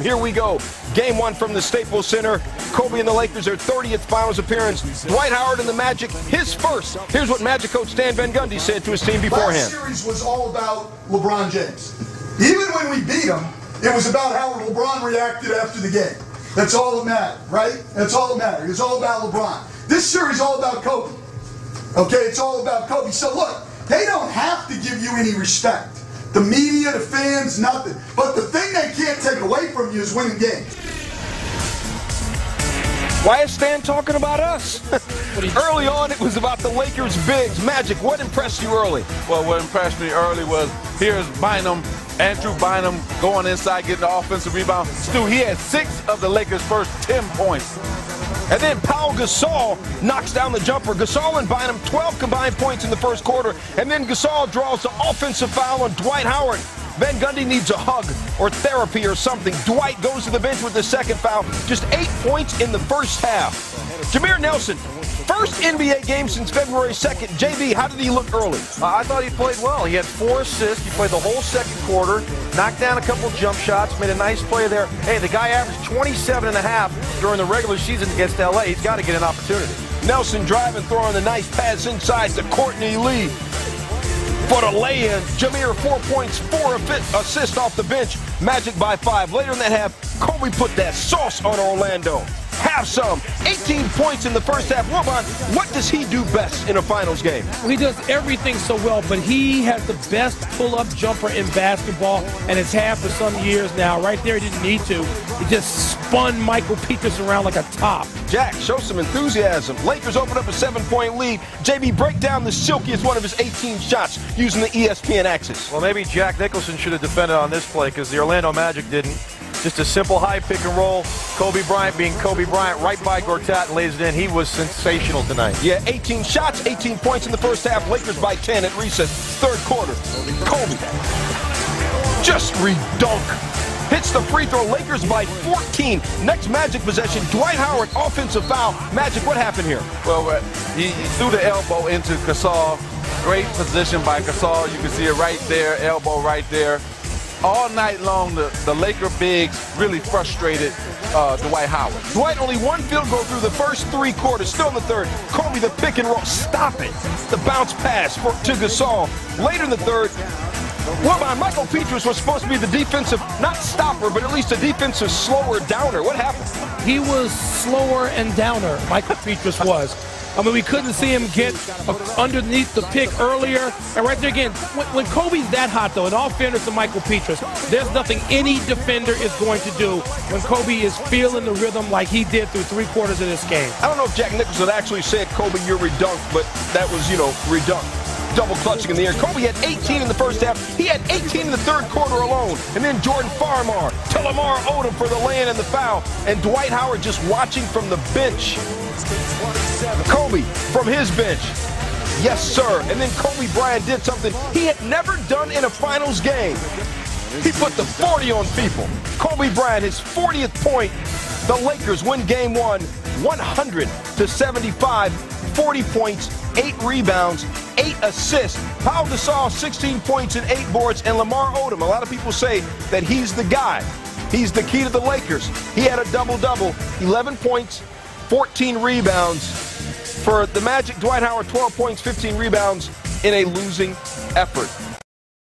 Here we go. Game one from the Staples Center. Kobe and the Lakers, their 30th finals appearance. Dwight Howard and the Magic, his first. Here's what Magic coach Stan Van Gundy said to his team beforehand. Last series was all about LeBron James. Even when we beat him, it was about how LeBron reacted after the game. That's all that mattered, right? That's all that mattered. It's all about LeBron. This series is all about Kobe. Okay, it's all about Kobe. So look, they don't have to give you any respect. The media, the fans, nothing. But the thing they can't take from you is winning games. Why is Stan talking about us? early on, it was about the Lakers' bigs. Magic, what impressed you early? Well, what impressed me early was here's Bynum, Andrew Bynum going inside, getting the offensive rebound. Stu, he had six of the Lakers' first 10 points. And then Pau Gasol knocks down the jumper. Gasol and Bynum, 12 combined points in the first quarter. And then Gasol draws the offensive foul on Dwight Howard. Van Gundy needs a hug or therapy or something. Dwight goes to the bench with the second foul. Just eight points in the first half. Jameer Nelson, first NBA game since February 2nd. JV, how did he look early? Uh, I thought he played well. He had four assists. He played the whole second quarter, knocked down a couple jump shots, made a nice play there. Hey, the guy averaged 27 and a half during the regular season against LA. He's got to get an opportunity. Nelson driving, throwing the nice pass inside to Courtney Lee for the lay-in. Jameer, four points, four assists off the bench. Magic by five. Later in that half, Kobe put that sauce on Orlando have some. 18 points in the first half. Wilbon, what does he do best in a finals game? He does everything so well, but he has the best pull-up jumper in basketball, and it's had for some years now. Right there, he didn't need to. He just spun Mickael Pietrus around like a top. Jack, show some enthusiasm. Lakers open up a seven-point lead. JB, break down the silkiest one of his 18 shots using the ESPN axis. Well, maybe Jack Nicholson should have defended on this play because the Orlando Magic didn't. Just a simple high pick and roll. Kobe Bryant being Kobe Bryant right by Gortat and lays it in. He was sensational tonight. Yeah, 18 shots, 18 points in the first half. Lakers by 10 at recess. Third quarter. Kobe just redunk. Hits the free throw. Lakers by 14. Next Magic possession. Dwight Howard, offensive foul. Magic, what happened here? Well, uh, he, he threw the elbow into Gasol. Great position by Gasol. You can see it right there, elbow right there all night long, the, the Laker bigs really frustrated uh, Dwight Howard. Dwight only one field goal through the first three quarters, still in the third. Kobe the pick and roll, stop it. The bounce pass for, to Gasol. Later in the third, well, Mickael Pietrus was supposed to be the defensive, not stopper, but at least a defensive slower downer. What happened? He was slower and downer, Mickael Pietrus was. I mean, we couldn't see him get underneath the pick earlier. And right there again, when, when, Kobe's that hot, though, in all fairness to Mickael Pietrus, there's nothing any defender is going to do when Kobe is feeling the rhythm like he did through three quarters of this game. I don't know if Jack Nicholson actually said, Kobe, you're redunked, but that was, you know, redunked double clutching in the air. Kobe had 18 in the first half. He had 18 in the third quarter alone. And then Jordan Farmar to Lamar Odom for the land and the foul. And Dwight Howard just watching from the bench. Kobe from his bench. Yes, sir. And then Kobe Bryant did something he had never done in a finals game. He put the 40 on people. Kobe Bryant, his 40th point. The Lakers win game one, 100 to 75. 40 points, 8 rebounds, 8 assists. Pau Gasol, 16 points and 8 boards. And Lamar Odom, a lot of people say that he's the guy. He's the key to the Lakers. He had a double-double, 11 points, 14 rebounds. For the Magic, Dwight Howard, 12 points, 15 rebounds in a losing effort.